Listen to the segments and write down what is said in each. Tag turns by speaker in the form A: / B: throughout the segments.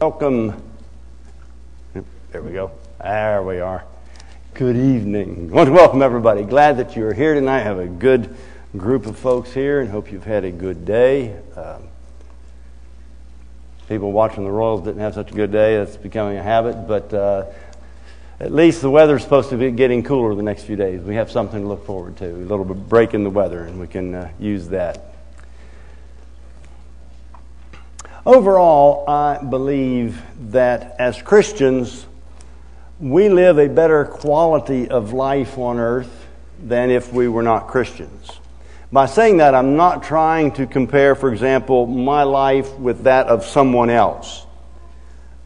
A: Welcome. There we go. There we are. Good evening. I want to welcome everybody. Glad that you're here tonight. I have a good group of folks here and hope you've had a good day. Um, people watching the Royals didn't have such a good day. That's becoming a habit, but uh, at least the weather's supposed to be getting cooler the next few days. We have something to look forward to. A little break in the weather, and we can uh, use that. Overall, I believe that as Christians, we live a better quality of life on earth than if we were not Christians. By saying that, I'm not trying to compare, for example, my life with that of someone else.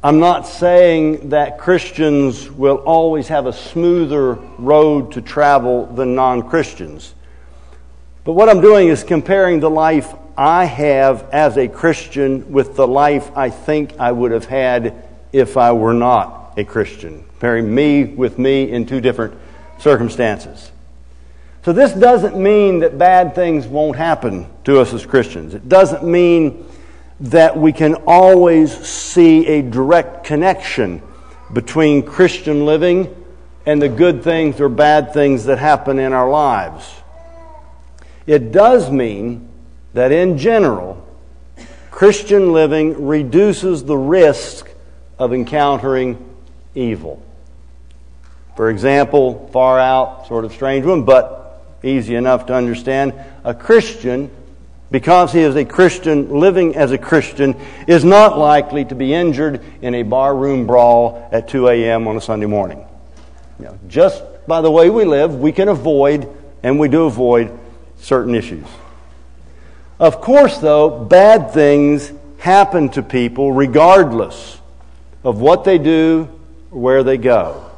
A: I'm not saying that Christians will always have a smoother road to travel than non Christians. But what I'm doing is comparing the life I have as a Christian with the life I think I would have had if I were not a Christian. Comparing me with me in two different circumstances. So, this doesn't mean that bad things won't happen to us as Christians. It doesn't mean that we can always see a direct connection between Christian living and the good things or bad things that happen in our lives. It does mean that in general, Christian living reduces the risk of encountering evil. For example, far out, sort of strange one, but easy enough to understand, a Christian, because he is a Christian living as a Christian, is not likely to be injured in a barroom brawl at 2 a.m. on a Sunday morning. You know, just by the way we live, we can avoid, and we do avoid, certain issues. Of course, though, bad things happen to people regardless of what they do or where they go.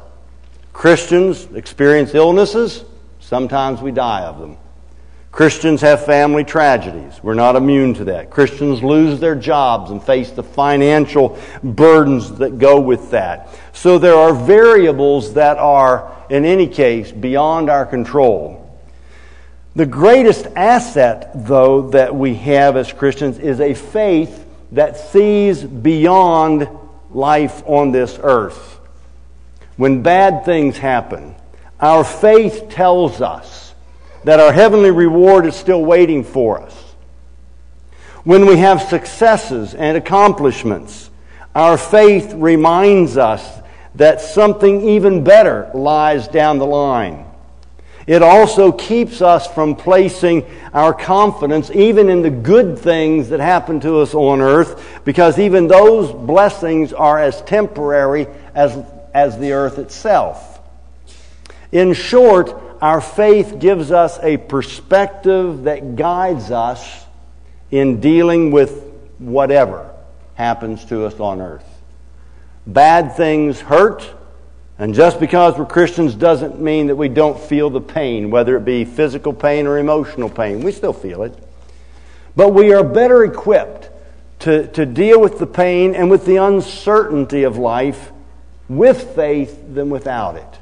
A: Christians experience illnesses, sometimes we die of them. Christians have family tragedies. We're not immune to that. Christians lose their jobs and face the financial burdens that go with that. So there are variables that are, in any case, beyond our control. The greatest asset, though, that we have as Christians is a faith that sees beyond life on this earth. When bad things happen, our faith tells us that our heavenly reward is still waiting for us. When we have successes and accomplishments, our faith reminds us that something even better lies down the line. It also keeps us from placing our confidence even in the good things that happen to us on earth, because even those blessings are as temporary as, as the earth itself. In short, our faith gives us a perspective that guides us in dealing with whatever happens to us on earth. Bad things hurt and just because we're Christians doesn't mean that we don't feel the pain, whether it be physical pain or emotional pain. We still feel it. But we are better equipped to, to deal with the pain and with the uncertainty of life with faith than without it.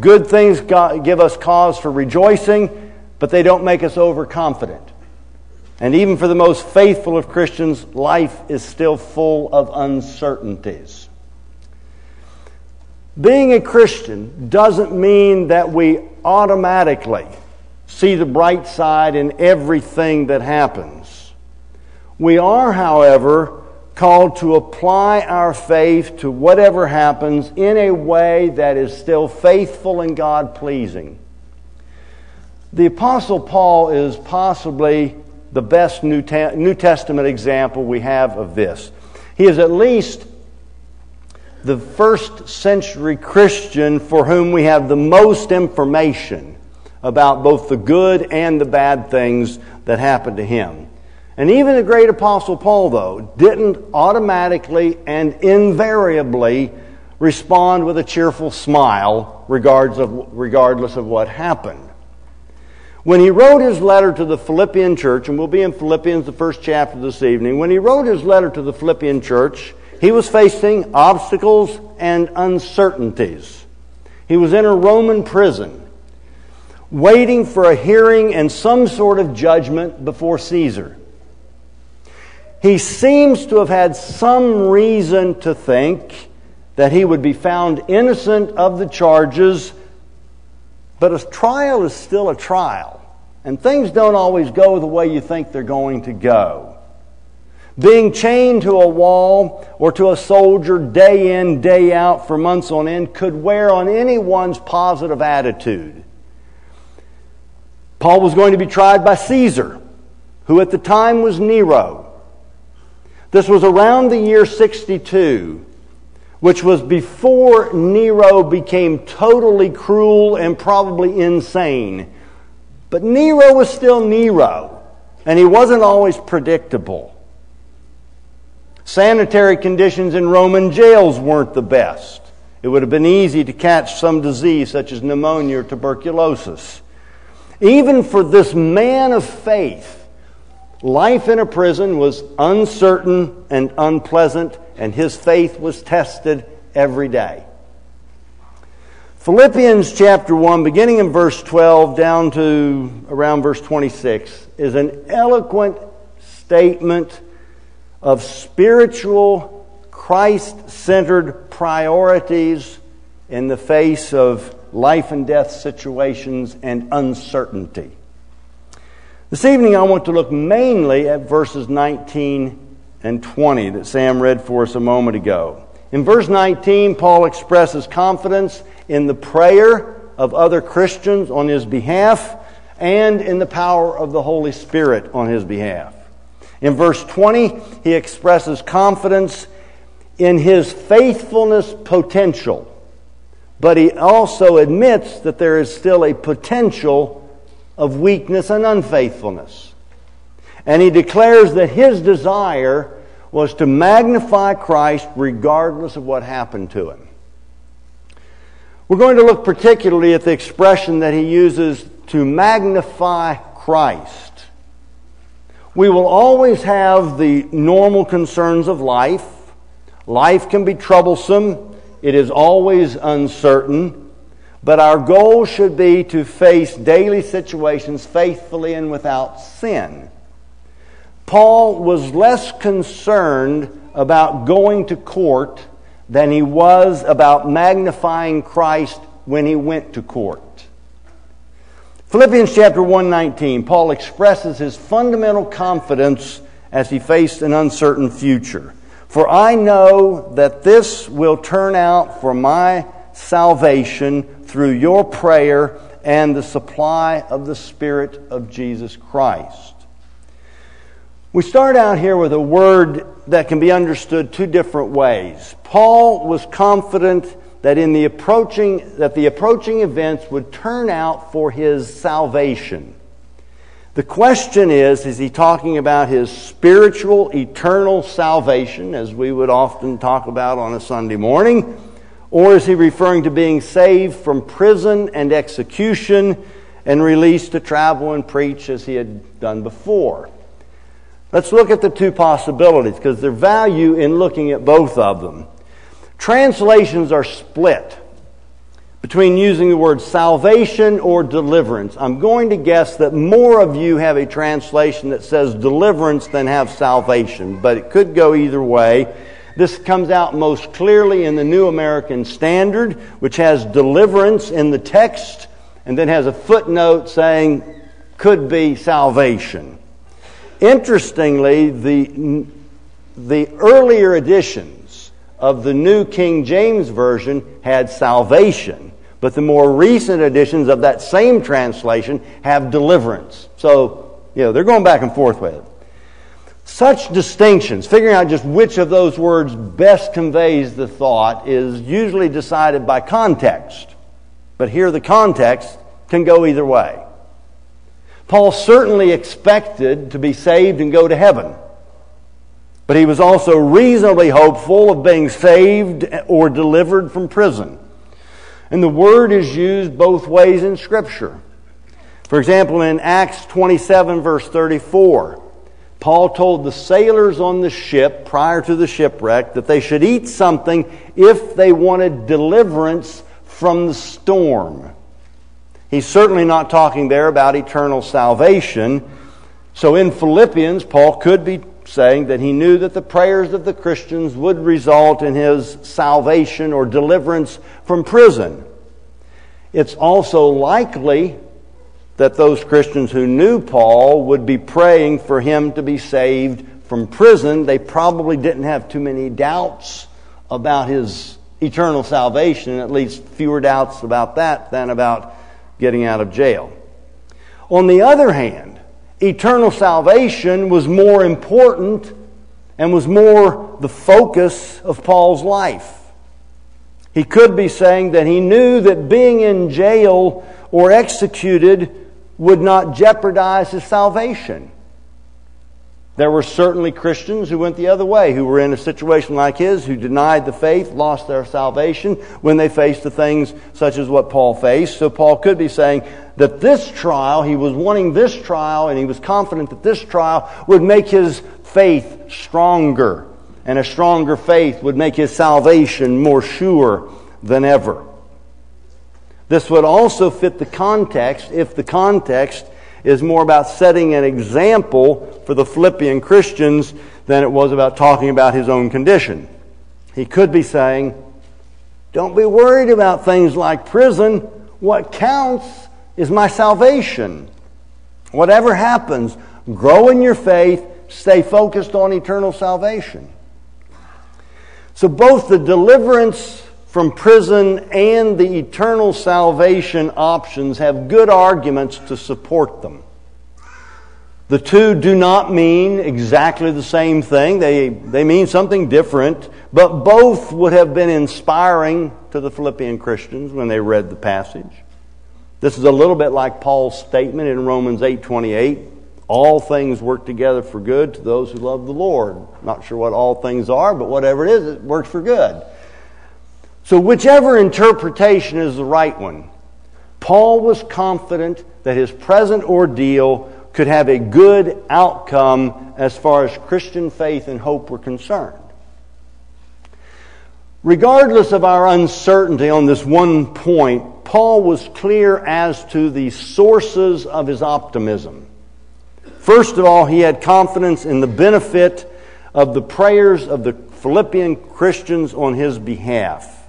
A: Good things give us cause for rejoicing, but they don't make us overconfident. And even for the most faithful of Christians, life is still full of uncertainties. Being a Christian doesn't mean that we automatically see the bright side in everything that happens. We are, however, called to apply our faith to whatever happens in a way that is still faithful and God pleasing. The Apostle Paul is possibly the best New, Testament example we have of this. He is at least the first century Christian for whom we have the most information about both the good and the bad things that happened to him. And even the great apostle Paul, though, didn't automatically and invariably respond with a cheerful smile regardless of, regardless of what happened. When he wrote his letter to the Philippian church, and we'll be in Philippians, the first chapter this evening, when he wrote his letter to the Philippian church, he was facing obstacles and uncertainties. He was in a Roman prison, waiting for a hearing and some sort of judgment before Caesar. He seems to have had some reason to think that he would be found innocent of the charges, but a trial is still a trial. And things don't always go the way you think they're going to go. Being chained to a wall or to a soldier day in, day out for months on end could wear on anyone's positive attitude. Paul was going to be tried by Caesar, who at the time was Nero. This was around the year 62 which was before Nero became totally cruel and probably insane. But Nero was still Nero, and he wasn't always predictable. Sanitary conditions in Roman jails weren't the best. It would have been easy to catch some disease such as pneumonia or tuberculosis. Even for this man of faith, life in a prison was uncertain and unpleasant and his faith was tested every day. Philippians chapter 1, beginning in verse 12 down to around verse 26, is an eloquent statement of spiritual, Christ centered priorities in the face of life and death situations and uncertainty. This evening, I want to look mainly at verses 19 and 20 that Sam read for us a moment ago. In verse 19, Paul expresses confidence in the prayer of other Christians on his behalf and in the power of the Holy Spirit on his behalf. In verse 20, he expresses confidence in his faithfulness potential, but he also admits that there is still a potential of weakness and unfaithfulness. And he declares that his desire was to magnify Christ regardless of what happened to him. We're going to look particularly at the expression that he uses to magnify Christ. We will always have the normal concerns of life. Life can be troublesome, it is always uncertain, but our goal should be to face daily situations faithfully and without sin. Paul was less concerned about going to court than he was about magnifying Christ when he went to court. Philippians chapter 119, Paul expresses his fundamental confidence as he faced an uncertain future. For I know that this will turn out for my salvation through your prayer and the supply of the Spirit of Jesus Christ. We start out here with a word that can be understood two different ways. Paul was confident that in the approaching that the approaching events would turn out for his salvation. The question is is he talking about his spiritual eternal salvation as we would often talk about on a Sunday morning or is he referring to being saved from prison and execution and released to travel and preach as he had done before? Let's look at the two possibilities because there's value in looking at both of them. Translations are split between using the word salvation or deliverance. I'm going to guess that more of you have a translation that says deliverance than have salvation, but it could go either way. This comes out most clearly in the New American Standard, which has deliverance in the text and then has a footnote saying could be salvation. Interestingly, the, the earlier editions of the New King James Version had salvation, but the more recent editions of that same translation have deliverance. So, you know, they're going back and forth with it. Such distinctions, figuring out just which of those words best conveys the thought, is usually decided by context. But here the context can go either way. Paul certainly expected to be saved and go to heaven. But he was also reasonably hopeful of being saved or delivered from prison. And the word is used both ways in Scripture. For example, in Acts 27, verse 34, Paul told the sailors on the ship prior to the shipwreck that they should eat something if they wanted deliverance from the storm. He's certainly not talking there about eternal salvation. So in Philippians, Paul could be saying that he knew that the prayers of the Christians would result in his salvation or deliverance from prison. It's also likely that those Christians who knew Paul would be praying for him to be saved from prison. They probably didn't have too many doubts about his eternal salvation, at least fewer doubts about that than about getting out of jail. On the other hand, eternal salvation was more important and was more the focus of Paul's life. He could be saying that he knew that being in jail or executed would not jeopardize his salvation. There were certainly Christians who went the other way, who were in a situation like his, who denied the faith, lost their salvation when they faced the things such as what Paul faced. So Paul could be saying that this trial, he was wanting this trial, and he was confident that this trial would make his faith stronger. And a stronger faith would make his salvation more sure than ever. This would also fit the context if the context is more about setting an example for the Philippian Christians than it was about talking about his own condition. He could be saying, Don't be worried about things like prison. What counts is my salvation. Whatever happens, grow in your faith, stay focused on eternal salvation. So, both the deliverance from prison and the eternal salvation options have good arguments to support them. The two do not mean exactly the same thing. They, they mean something different, but both would have been inspiring to the Philippian Christians when they read the passage. This is a little bit like Paul's statement in Romans 8:28, all things work together for good to those who love the Lord. Not sure what all things are, but whatever it is, it works for good. So, whichever interpretation is the right one, Paul was confident that his present ordeal could have a good outcome as far as Christian faith and hope were concerned. Regardless of our uncertainty on this one point, Paul was clear as to the sources of his optimism. First of all, he had confidence in the benefit of the prayers of the Philippian Christians on his behalf.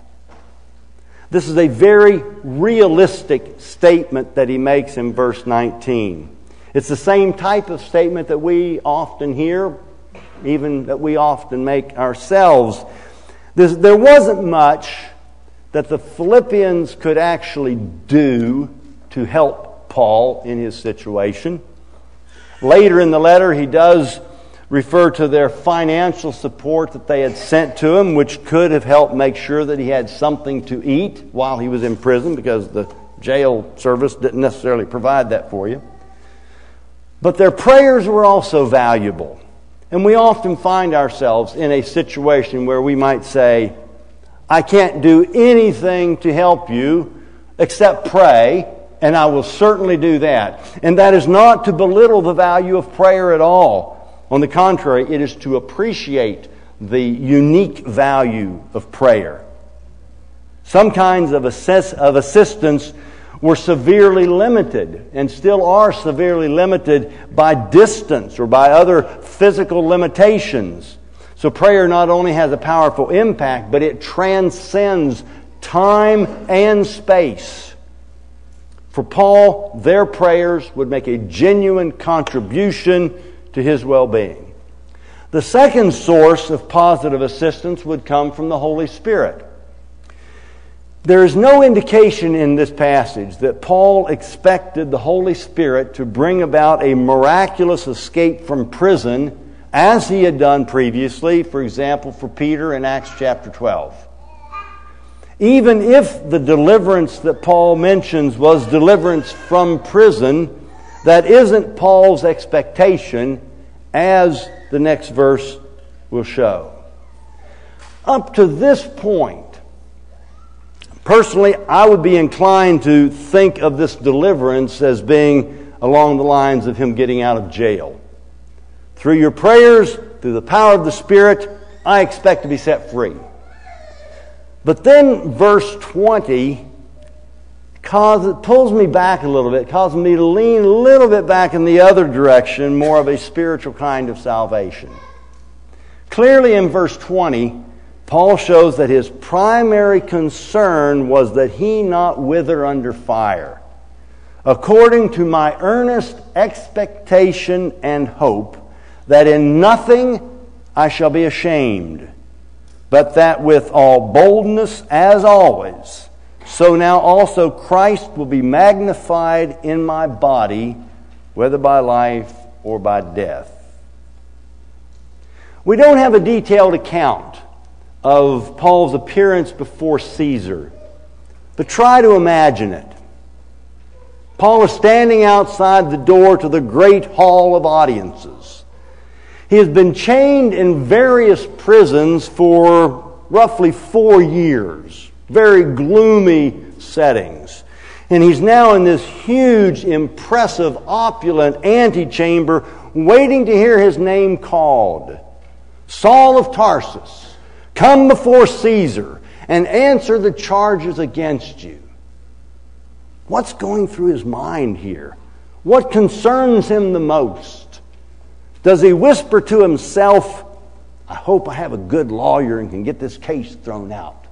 A: This is a very realistic statement that he makes in verse 19. It's the same type of statement that we often hear, even that we often make ourselves. This, there wasn't much that the Philippians could actually do to help Paul in his situation. Later in the letter, he does refer to their financial support that they had sent to him, which could have helped make sure that he had something to eat while he was in prison because the jail service didn't necessarily provide that for you. But their prayers were also valuable. And we often find ourselves in a situation where we might say, I can't do anything to help you except pray, and I will certainly do that. And that is not to belittle the value of prayer at all. On the contrary, it is to appreciate the unique value of prayer. Some kinds of, assess- of assistance were severely limited and still are severely limited by distance or by other physical limitations. So prayer not only has a powerful impact, but it transcends time and space. For Paul, their prayers would make a genuine contribution to his well being. The second source of positive assistance would come from the Holy Spirit. There is no indication in this passage that Paul expected the Holy Spirit to bring about a miraculous escape from prison as he had done previously, for example, for Peter in Acts chapter 12. Even if the deliverance that Paul mentions was deliverance from prison, that isn't Paul's expectation, as the next verse will show. Up to this point, personally, I would be inclined to think of this deliverance as being along the lines of him getting out of jail. Through your prayers, through the power of the Spirit, I expect to be set free. But then, verse 20 it pulls me back a little bit, causes me to lean a little bit back in the other direction, more of a spiritual kind of salvation. Clearly, in verse 20, Paul shows that his primary concern was that he not wither under fire. According to my earnest expectation and hope, that in nothing I shall be ashamed, but that with all boldness, as always, so now also Christ will be magnified in my body, whether by life or by death. We don't have a detailed account of Paul's appearance before Caesar, but try to imagine it. Paul is standing outside the door to the great hall of audiences. He has been chained in various prisons for roughly four years, very gloomy settings. And he's now in this huge, impressive, opulent antechamber waiting to hear his name called. Saul of Tarsus, come before Caesar and answer the charges against you. What's going through his mind here? What concerns him the most? Does he whisper to himself, I hope I have a good lawyer and can get this case thrown out?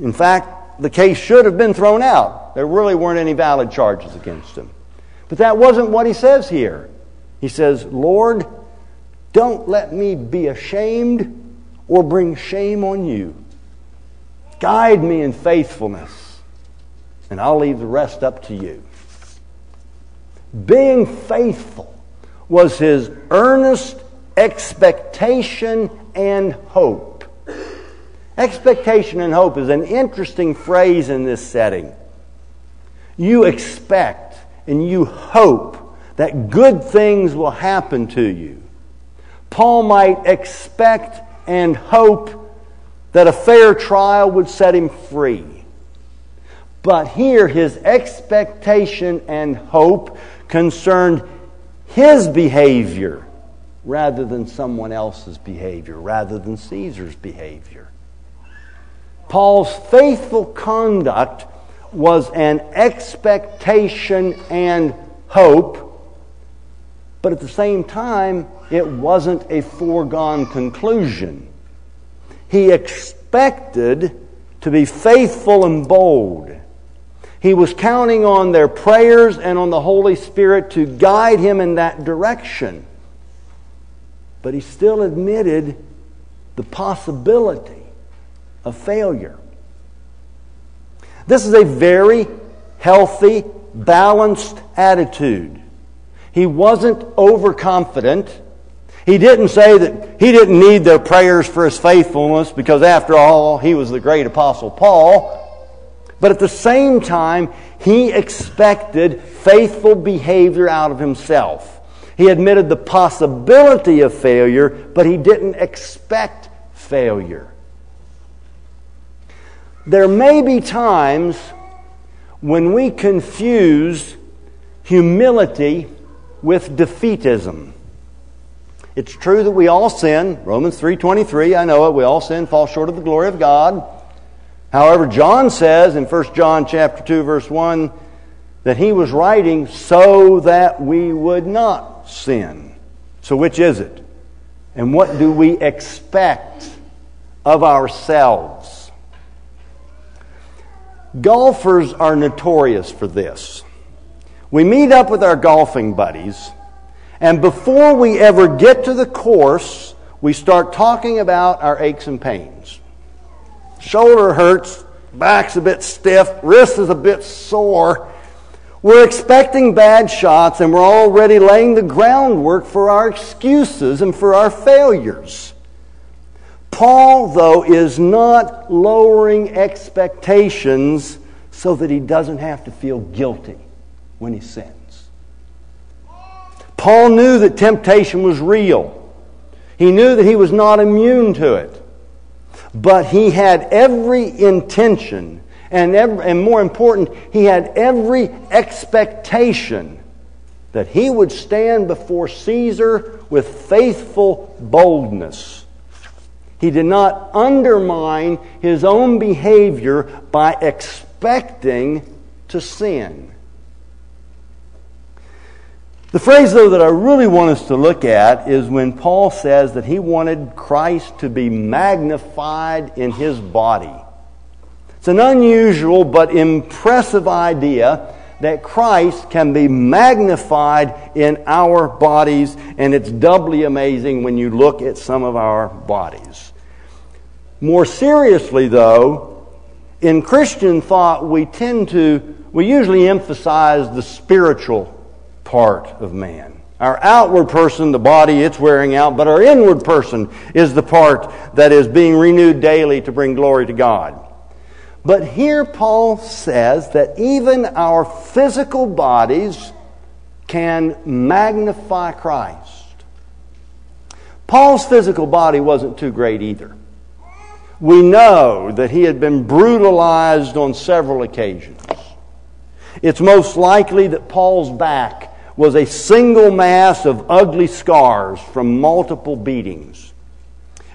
A: In fact, the case should have been thrown out. There really weren't any valid charges against him. But that wasn't what he says here. He says, Lord, don't let me be ashamed or bring shame on you. Guide me in faithfulness, and I'll leave the rest up to you. Being faithful was his earnest expectation and hope. Expectation and hope is an interesting phrase in this setting. You expect and you hope that good things will happen to you. Paul might expect and hope that a fair trial would set him free. But here, his expectation and hope concerned his behavior rather than someone else's behavior, rather than Caesar's behavior. Paul's faithful conduct was an expectation and hope, but at the same time, it wasn't a foregone conclusion. He expected to be faithful and bold. He was counting on their prayers and on the Holy Spirit to guide him in that direction. But he still admitted the possibility of failure. This is a very healthy, balanced attitude. He wasn't overconfident. He didn't say that he didn't need their prayers for his faithfulness because, after all, he was the great Apostle Paul. But at the same time, he expected faithful behavior out of himself. He admitted the possibility of failure, but he didn't expect failure. There may be times when we confuse humility with defeatism. It's true that we all sin. Romans 3:23, I know it. We all sin, fall short of the glory of God. However, John says in 1 John chapter 2 verse 1 that he was writing so that we would not sin. So which is it? And what do we expect of ourselves? Golfers are notorious for this. We meet up with our golfing buddies and before we ever get to the course, we start talking about our aches and pains. Shoulder hurts, back's a bit stiff, wrist is a bit sore. We're expecting bad shots and we're already laying the groundwork for our excuses and for our failures. Paul, though, is not lowering expectations so that he doesn't have to feel guilty when he sins. Paul knew that temptation was real. He knew that he was not immune to it. But he had every intention, and, every, and more important, he had every expectation that he would stand before Caesar with faithful boldness. He did not undermine his own behavior by expecting to sin. The phrase, though, that I really want us to look at is when Paul says that he wanted Christ to be magnified in his body. It's an unusual but impressive idea that Christ can be magnified in our bodies, and it's doubly amazing when you look at some of our bodies. More seriously, though, in Christian thought, we tend to, we usually emphasize the spiritual part of man. Our outward person, the body, it's wearing out, but our inward person is the part that is being renewed daily to bring glory to God. But here Paul says that even our physical bodies can magnify Christ. Paul's physical body wasn't too great either. We know that he had been brutalized on several occasions. It's most likely that Paul's back was a single mass of ugly scars from multiple beatings.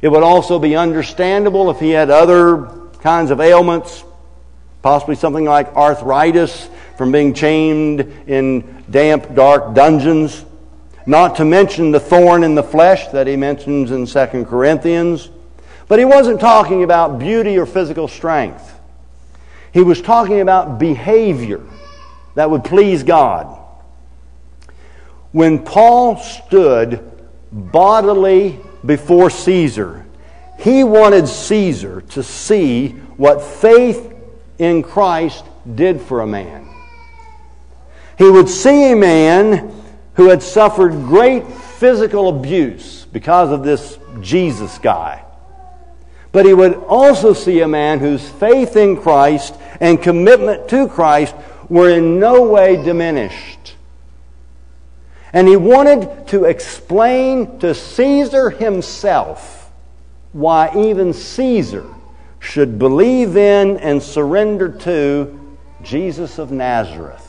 A: It would also be understandable if he had other kinds of ailments, possibly something like arthritis from being chained in damp, dark dungeons, not to mention the thorn in the flesh that he mentions in 2 Corinthians. But he wasn't talking about beauty or physical strength. He was talking about behavior that would please God. When Paul stood bodily before Caesar, he wanted Caesar to see what faith in Christ did for a man. He would see a man who had suffered great physical abuse because of this Jesus guy. But he would also see a man whose faith in Christ and commitment to Christ were in no way diminished. And he wanted to explain to Caesar himself why even Caesar should believe in and surrender to Jesus of Nazareth.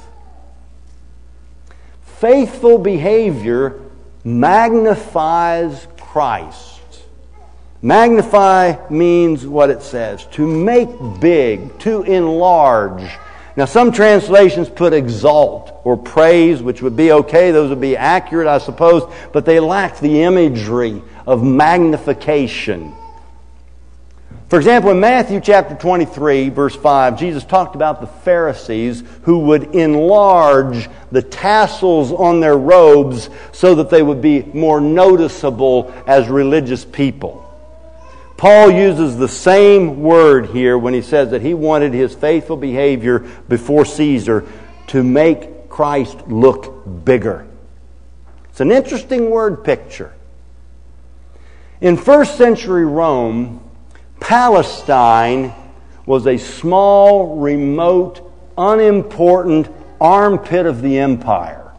A: Faithful behavior magnifies Christ. Magnify means what it says to make big, to enlarge. Now, some translations put exalt or praise, which would be okay. Those would be accurate, I suppose, but they lack the imagery of magnification. For example, in Matthew chapter 23, verse 5, Jesus talked about the Pharisees who would enlarge the tassels on their robes so that they would be more noticeable as religious people. Paul uses the same word here when he says that he wanted his faithful behavior before Caesar to make Christ look bigger. It's an interesting word picture. In first century Rome, Palestine was a small, remote, unimportant armpit of the empire.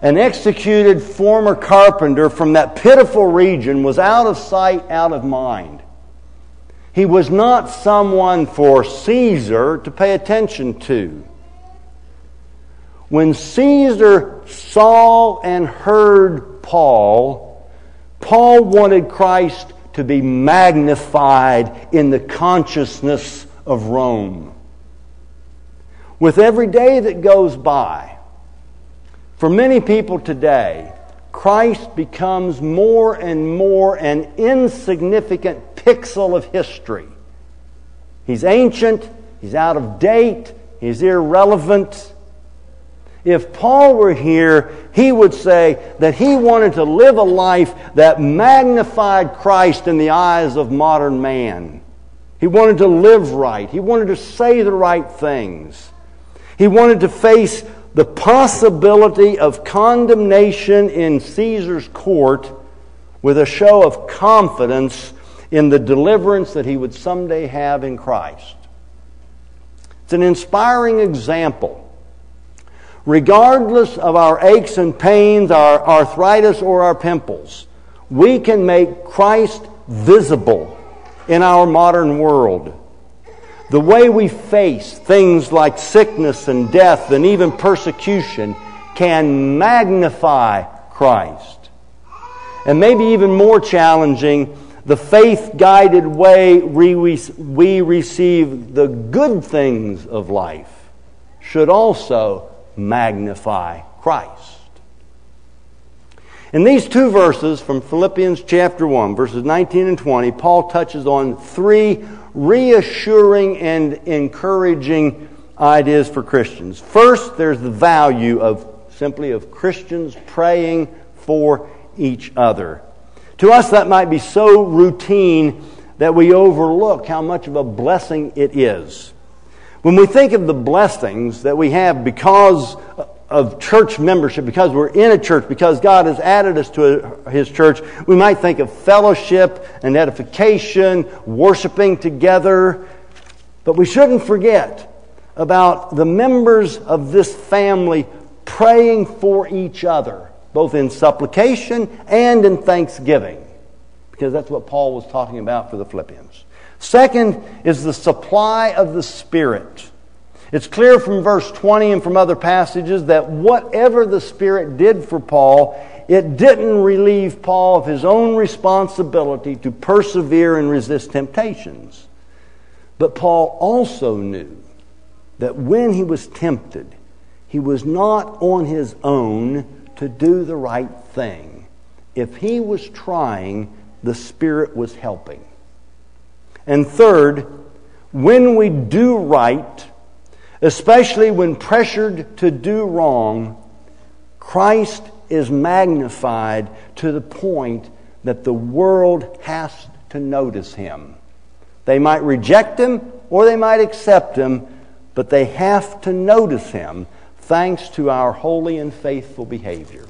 A: An executed former carpenter from that pitiful region was out of sight, out of mind. He was not someone for Caesar to pay attention to. When Caesar saw and heard Paul, Paul wanted Christ to be magnified in the consciousness of Rome. With every day that goes by, for many people today, Christ becomes more and more an insignificant pixel of history. He's ancient, he's out of date, he's irrelevant. If Paul were here, he would say that he wanted to live a life that magnified Christ in the eyes of modern man. He wanted to live right. He wanted to say the right things. He wanted to face the possibility of condemnation in Caesar's court with a show of confidence in the deliverance that he would someday have in Christ. It's an inspiring example. Regardless of our aches and pains, our arthritis, or our pimples, we can make Christ visible in our modern world. The way we face things like sickness and death and even persecution can magnify Christ. And maybe even more challenging, the faith guided way we, we receive the good things of life should also magnify Christ. In these two verses from Philippians chapter 1, verses 19 and 20, Paul touches on three reassuring and encouraging ideas for Christians. First, there's the value of simply of Christians praying for each other. To us, that might be so routine that we overlook how much of a blessing it is. When we think of the blessings that we have because of church membership, because we're in a church, because God has added us to His church, we might think of fellowship and edification, worshiping together. But we shouldn't forget about the members of this family praying for each other, both in supplication and in thanksgiving, because that's what Paul was talking about for the Philippians. Second is the supply of the Spirit. It's clear from verse 20 and from other passages that whatever the Spirit did for Paul, it didn't relieve Paul of his own responsibility to persevere and resist temptations. But Paul also knew that when he was tempted, he was not on his own to do the right thing. If he was trying, the Spirit was helping. And third, when we do right, especially when pressured to do wrong, Christ is magnified to the point that the world has to notice him. They might reject him or they might accept him, but they have to notice him thanks to our holy and faithful behavior.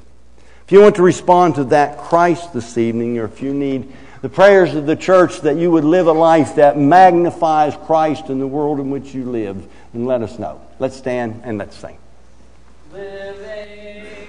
A: If you want to respond to that Christ this evening, or if you need the prayers of the church that you would live a life that magnifies Christ in the world in which you live, And let us know. Let's stand and let's sing. Living.